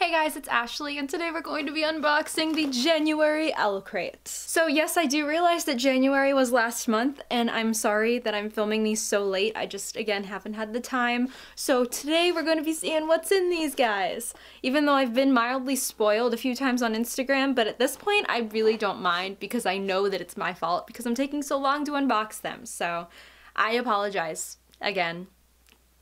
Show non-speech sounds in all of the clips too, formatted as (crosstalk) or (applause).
Hey guys, it's Ashley and today we're going to be unboxing the January Owlcrate. So yes, I do realize that January was last month and I'm sorry that I'm filming these so late. I just, again, haven't had the time. So today we're going to be seeing what's in these guys. Even though I've been mildly spoiled a few times on Instagram, but at this point I really don't mind because I know that it's my fault because I'm taking so long to unbox them. So I apologize again.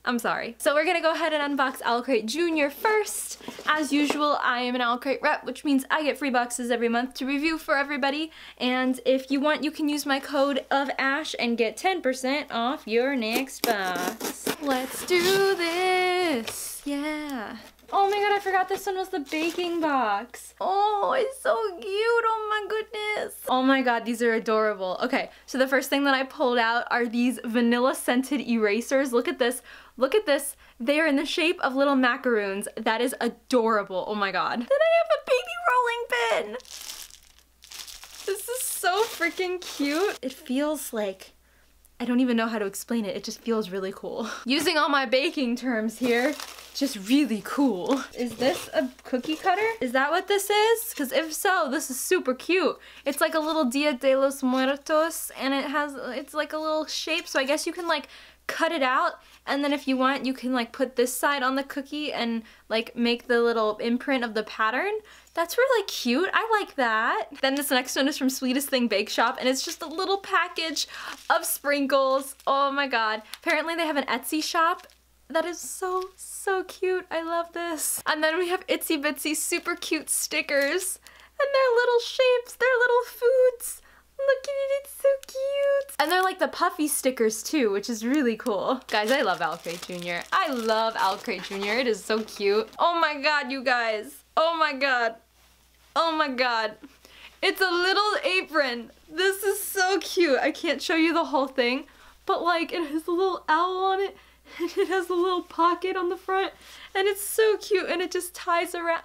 I'm sorry. So we're gonna go ahead and unbox Owlcrate Jr. first. As usual, I am an Owlcrate rep, which means I get free boxes every month to review for everybody. And if you want, you can use my code of ASH and get 10% off your next box. Let's do this. Yeah. Oh my god, I forgot this one was the baking box. Oh, it's so cute. Oh my goodness. Oh my god, these are adorable. Okay, so the first thing that I pulled out are these vanilla scented erasers. Look at this. Look at this. They are in the shape of little macaroons. That is adorable. Oh my god. Then I have a baby rolling pin. This is so freaking cute. It feels like I don't even know how to explain it. It just feels really cool. (laughs) Using all my baking terms here, just really cool. Is this a cookie cutter? Is that what this is? Because if so, this is super cute. It's like a little Dia de los Muertos and it has, it's like a little shape. So I guess you can like cut it out and then if you want you can like put this side on the cookie and like make the little imprint of the pattern. That's really cute. I like that. Then this next one is from Sweetest Thing Bake Shop and it's just a little package of sprinkles. Oh my god. Apparently they have an Etsy shop that is so, so cute. I love this. And then we have Itsy Bitsy super cute stickers. And they're little shapes, they're little foods. Look at it, it's so cute. And they're like the puffy stickers too, which is really cool. Guys, I love Owlcrate Jr. I love Owlcrate Jr. It is so cute. Oh my god, you guys. Oh my god. Oh my god. It's a little apron. This is so cute. I can't show you the whole thing, but like it has a little owl on it and (laughs) it has a little pocket on the front and it's so cute and it just ties around.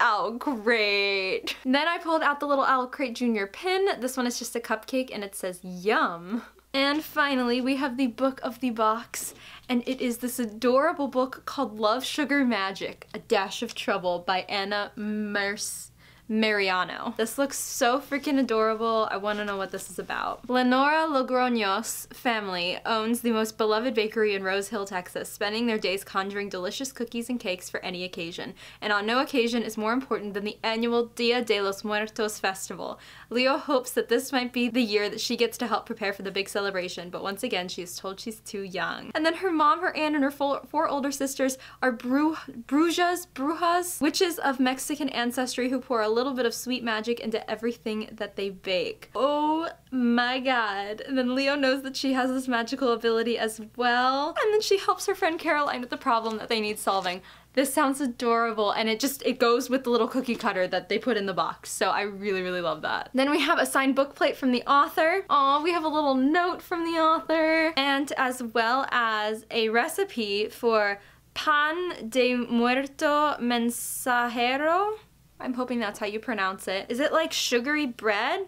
Oh, great. Then I pulled out the little Owlcrate Jr. pin. This one is just a cupcake and it says yum. And finally, we have the book of the box, and it is this adorable book called Love, Sugar, Magic, A Dash of Trouble by Anna Merce. Meriano. This looks so freaking adorable. I want to know what this is about. Leonora Logroños family owns the most beloved bakery in Rose Hill, Texas, spending their days conjuring delicious cookies and cakes for any occasion. And on no occasion is more important than the annual Dia de los Muertos festival. Leo hopes that this might be the year that she gets to help prepare for the big celebration, but once again, she is told she's too young. And then her mom, her aunt, and her four, four older sisters are bru brujas, brujas, witches of Mexican ancestry who pour a little bit of sweet magic into everything that they bake. Oh my god. And then Leo knows that she has this magical ability as well. And then she helps her friend Caroline with the problem that they need solving. This sounds adorable and it just, it goes with the little cookie cutter that they put in the box. So I really, really love that. Then we have a signed book plate from the author. Oh, we have a little note from the author and as well as a recipe for pan de muerto mensajero. I'm hoping that's how you pronounce it. Is it like sugary bread?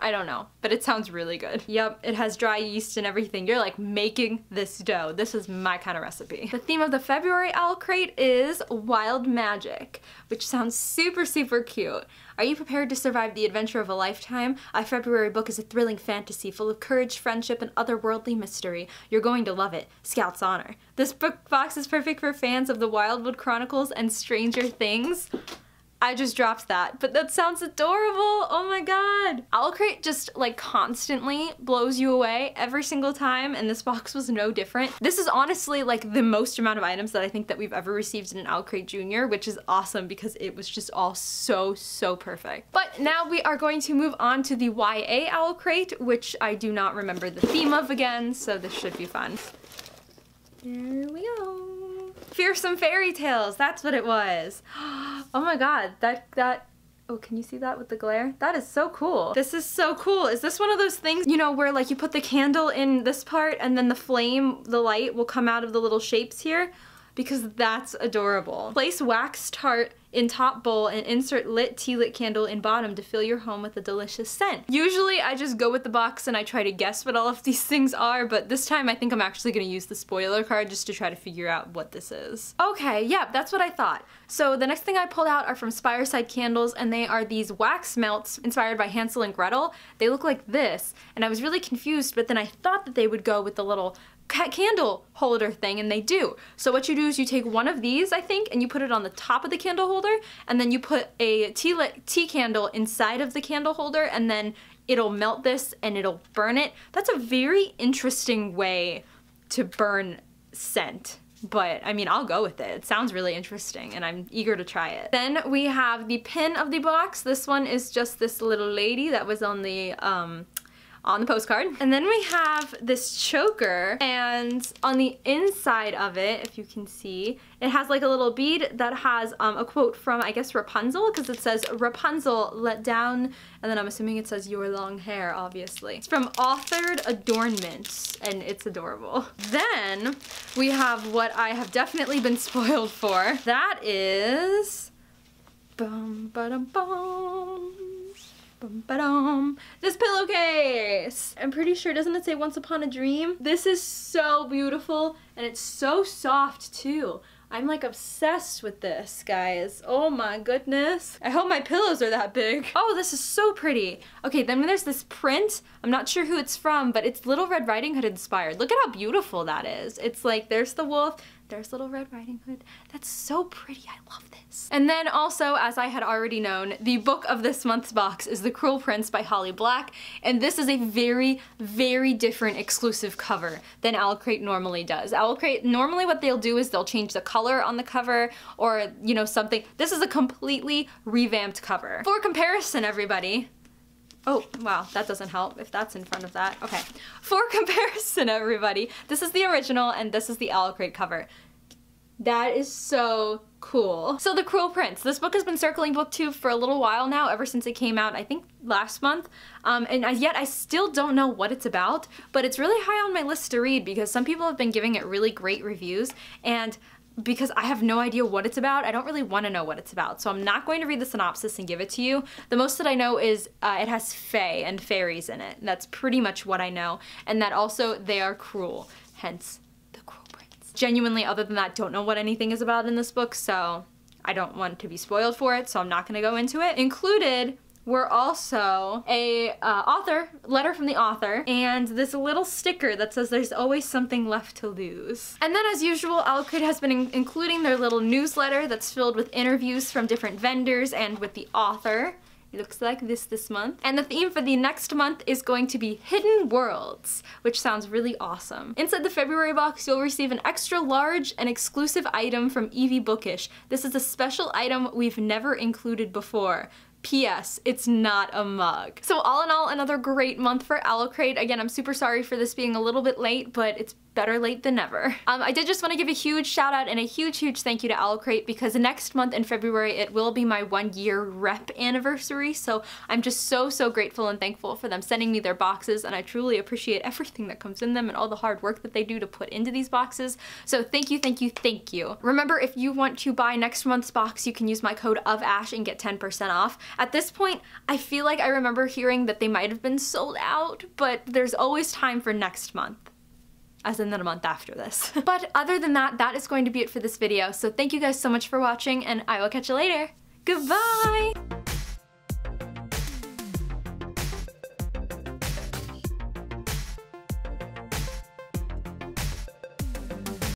I don't know, but it sounds really good. Yep, it has dry yeast and everything. You're like making this dough. This is my kind of recipe. The theme of the February Owlcrate is wild magic, which sounds super, super cute. Are you prepared to survive the adventure of a lifetime? A February book is a thrilling fantasy full of courage, friendship, and otherworldly mystery. You're going to love it. Scout's Honor. This book box is perfect for fans of the Wildwood Chronicles and Stranger Things. I just dropped that, but that sounds adorable. Oh my god. Owlcrate just like constantly blows you away every single time and this box was no different. This is honestly like the most amount of items that I think that we've ever received in an Owlcrate Jr., which is awesome because it was just all so, so perfect. But now we are going to move on to the YA Owlcrate, which I do not remember the theme of again, so this should be fun. There we go. Fearsome Fairy Tales, that's what it was. (gasps) Oh my god, that, that, Oh, can you see that with the glare? That is so cool. This is so cool. Is this one of those things, you know, where like you put the candle in this part and then the flame, the light will come out of the little shapes here? Because that's adorable. Place wax tart in top bowl and insert lit tea lit candle in bottom to fill your home with a delicious scent. Usually I just go with the box and I try to guess what all of these (laughs) things are, but this time I think I'm actually gonna use the spoiler card just to try to figure out what this is. Okay, yeah, that's what I thought. So the next thing I pulled out are from Spireside Candles and they are these wax melts inspired by Hansel and Gretel. They look like this and I was really confused but then I thought that they would go with the little candle holder thing and they do. So what you do is you take one of these I think and you put it on the top of the candle holder and then you put a tea, lit, tea candle inside of the candle holder and then it'll melt this and it'll burn it. That's a very interesting way to burn scent but I mean, I'll go with it. It sounds really interesting and I'm eager to try it. Then we have the pin of the box. This one is just this little lady that was on the um, on the postcard. And then we have this choker and on the inside of it, if you can see, it has like a little bead that has um, a quote from, I guess, Rapunzel because it says, Rapunzel, let down, and then I'm assuming it says your long hair, obviously. It's from Authored Adornments and it's adorable. Then we have what I have definitely been (laughs) spoiled for. That is, bum ba dum bum Ba-dum. This pillowcase! I'm pretty sure, doesn't it say Once Upon a Dream? This is so beautiful and it's so soft too. I'm like obsessed with this, guys. Oh my goodness. I hope my pillows are that big. Oh, this is so pretty. Okay, then there's this print. I'm not sure who it's from, but it's Little Red Riding Hood inspired. Look at how beautiful that is. It's like, there's the wolf, there's Little Red Riding Hood. That's so pretty. I love this. And then also, as I had already known, the book of this month's box is The Cruel Prince by Holly Black. And this is a very, very different exclusive cover than Owlcrate normally does. Owlcrate, normally what they'll do is they'll change the color on the cover or, you know, something. This is a completely revamped cover. For comparison, everybody, Oh, wow, that doesn't help if that's in front of that. Okay, for (laughs) comparison, everybody, this is the original and this is the Owlcrate cover. That is so cool. So The Cruel Prince. This book has been circling booktube for a little while now, ever since it came out, I think last month. Um, and yet I still don't know what it's about, but it's really high on my list to read because some people have been giving it really great reviews. And because I have no idea what it's about. I don't really want to know what it's about, so I'm not going to read the synopsis and give it to you. The most that I know is uh, it has fae and fairies in it. That's pretty much what I know, and that also they are cruel, hence the cruel prince. Genuinely, other than that, don't know what anything is about in this book, so I don't want to be spoiled for it, so I'm not going to go into it. Included were also a uh, author, letter from the author, and this little sticker that says there's always something left to lose. And then as usual, Owlcrate has been in including their little newsletter that's filled with interviews from different vendors and with the author. It looks like this this month. And the theme for the next month is going to be Hidden Worlds, which sounds really awesome. Inside the February box, you'll receive an extra large and exclusive item from Evie Bookish. This is a special item we've never included before. P.S. It's not a mug. So all in all, another great month for Owlcrate. Again, I'm super sorry for this being a little bit late, but it's better late than never. Um, I did just want to give a huge shout out and a huge, huge thank you to Owlcrate because next month in February it will be my one year rep anniversary. So I'm just so, so grateful and thankful for them sending me their boxes and I truly appreciate everything that comes in them and all the hard work that they do to put into these boxes. So thank you, thank you, thank you. Remember, if you want to buy next month's box, you can use my code of Ash and get 10% off. At this point, I feel like I remember hearing that they might have been sold out, but there's always time for next month as in then a month after this. (laughs) but other than that, that is going to be it for this video. So thank you guys so much for watching and I will catch you later. Goodbye!